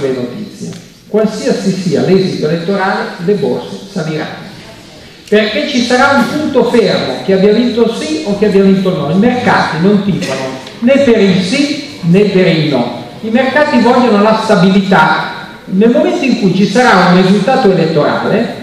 sulle notizie. Qualsiasi sia l'esito elettorale, le borse saliranno. Perché ci sarà un punto fermo, che abbia vinto sì o che abbia vinto no. I mercati non tifano né per il sì né per il no. I mercati vogliono la stabilità. Nel momento in cui ci sarà un risultato elettorale,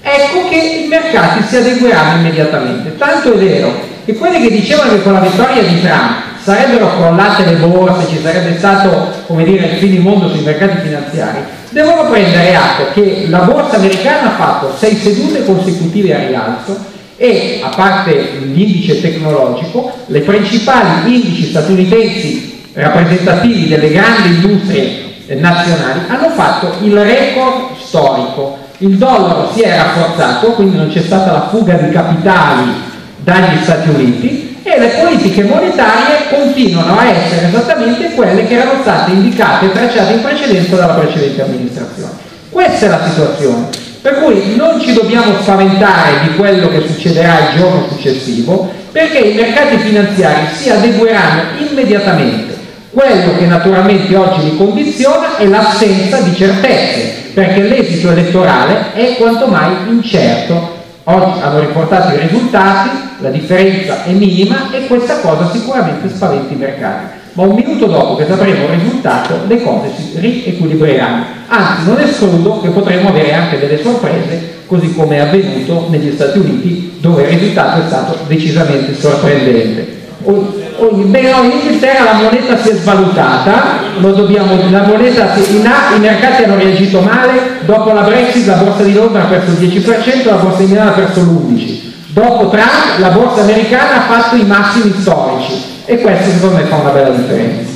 ecco che i mercati si adegueranno immediatamente. Tanto è vero che quelli che dicevano che con la vittoria di Trump sarebbero crollate le borse, ci sarebbe stato, come dire, il finimondo sui mercati finanziari, devono prendere atto che la borsa americana ha fatto sei sedute consecutive a rialzo e, a parte l'indice tecnologico, le principali indici statunitensi rappresentativi delle grandi industrie nazionali hanno fatto il record storico. Il dollaro si è rafforzato, quindi non c'è stata la fuga di capitali dagli Stati Uniti e le politiche monetarie continuano a essere esattamente quelle che erano state indicate e tracciate in precedenza dalla precedente amministrazione. Questa è la situazione. Per cui non ci dobbiamo spaventare di quello che succederà il giorno successivo, perché i mercati finanziari si adegueranno immediatamente quello che naturalmente oggi li condiziona è l'assenza di certezze, perché l'esito elettorale è quanto mai incerto. Oggi hanno riportato i risultati, la differenza è minima e questa cosa sicuramente spaventa i mercati. Ma un minuto dopo che sapremo il risultato le cose si riequilibreranno. Anzi, non escludo che potremo avere anche delle sorprese, così come è avvenuto negli Stati Uniti, dove il risultato è stato decisamente sorprendente. Beh, no, in Inghilterra la moneta si è svalutata, dobbiamo, la moneta si, in A, i mercati hanno reagito male, dopo la Brexit la borsa di Londra ha perso il 10%, la borsa di Milano ha perso l'11%. Dopo Trump la borsa americana ha fatto i massimi storici e questo secondo me fa una bella differenza.